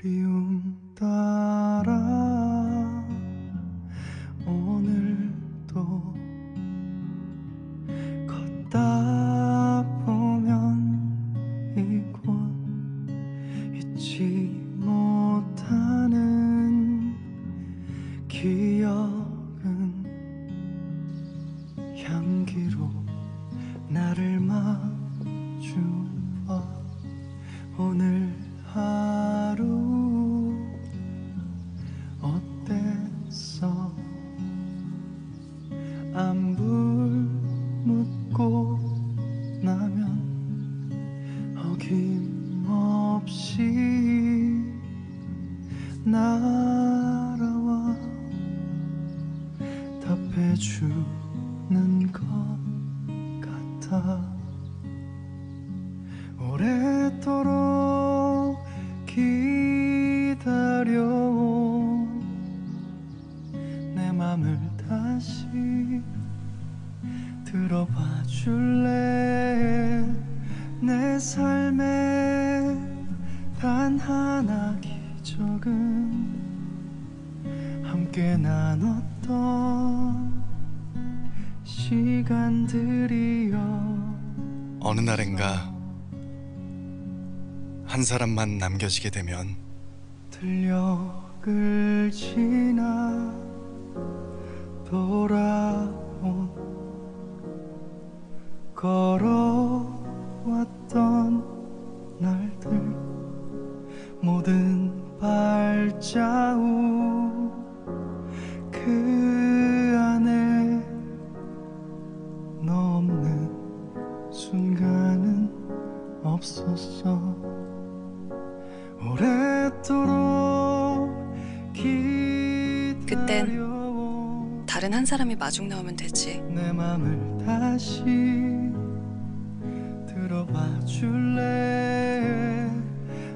그리움 따라 오늘도 걷다 보면 이곳 잊지 못하는 기억은 향기로 나를 마주와 오늘 안부 묻고 나면 어김없이 날아와 답해주는 것 같아. 오래도록 기다려온 내 맘을 다시 들어봐 줄래? 내 삶에 단 하나 기적은 함께 나눴던 시간들이여. 어느 날엔가 한 사람만 남겨지게 되면 들녘을 지나 돌아온 걸어왔던 날들 모든 발자국 그 안에 너 없는 순간은 없었어. 오랫도록 다른 한 사람이 마중 나오면 되지. 내 맘을 다시 들어봐 줄래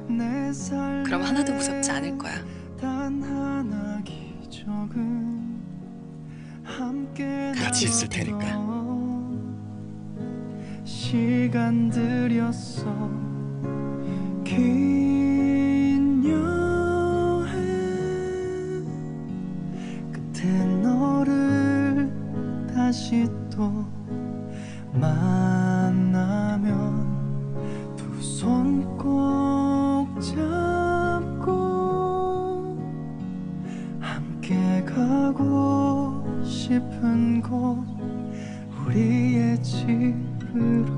내삶 그럼 하나도 무섭지 않을 거야. 단 하나 기적은 함께 같이 있을 테니까. 나눴던 시간들이었어 긴 여행 끝에 너를 다시 또 만나면 두 손 꼭 잡고 함께 가고 싶은 곳 우리의 집으로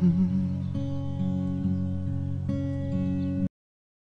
음.